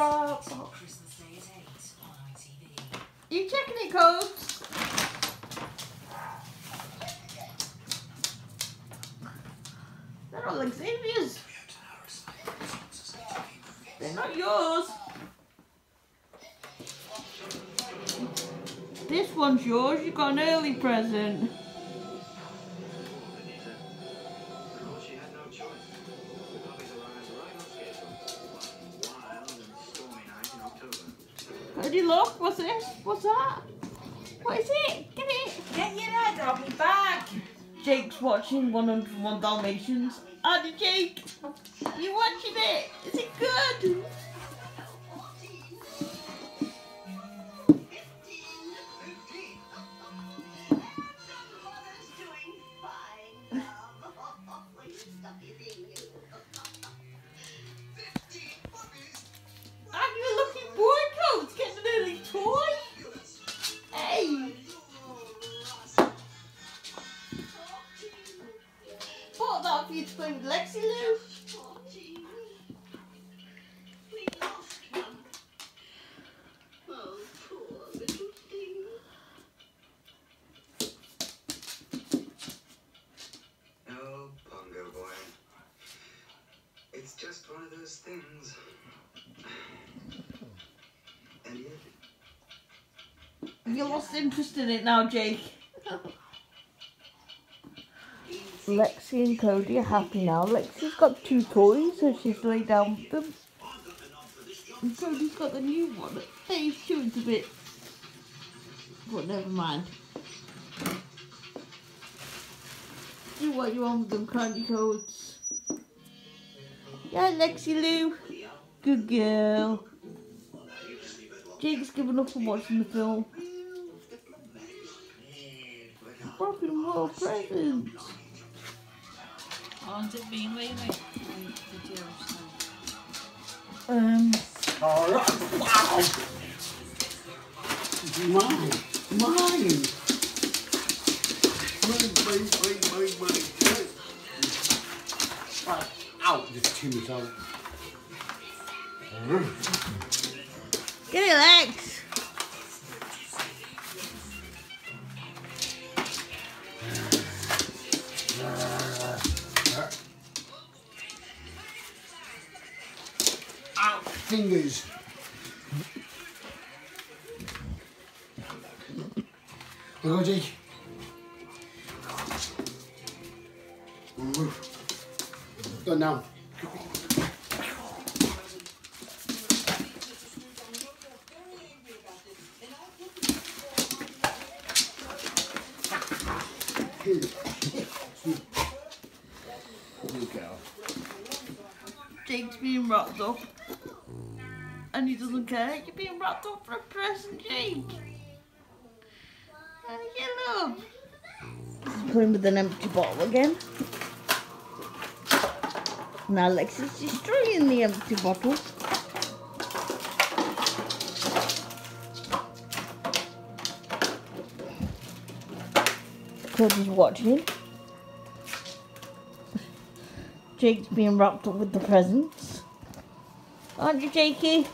checking what presents we got to wrap. Christmas Day at 8 on ITV. You checking it, codes? They're not like Xzavier's. They're not yours. This one's yours. You got an early present. Look? What's this? What's that? What is it? Get it. Get your head off back. Jake's watching 101 Dalmatians. Auntie Jake, you watching it? Is it good? Bought that for you to play with Lexi Lou. Oh, Pongo boy. It's just one of those things. And yet, You lost interest in it now, Jake. Lexi and Cody are happy now. Lexi's got two toys, so she's laid down with them. And Cody's got the new one. Dave's chewing a bit. But never mind. Do what you want with them, can't Codes? Yeah, Lexi Lou. Good girl. Jake's given up on watching the film. Wrapping more presents. How long's it been, Wavy? Did you Um, Mine. Mine. Mine, mine, mine, mine, mine. Right, out, just two minutes out. get it, Lex. Fingers. Here you go, Jake. Go now. Here you go. Jake's being wrapped up. And he doesn't care. You're being wrapped up for a present, Jake. Love? Playing with an empty bottle again. Now Lex is destroying the empty bottle. Cody's watching. Jake's being wrapped up with the presents aren't you, Jakey?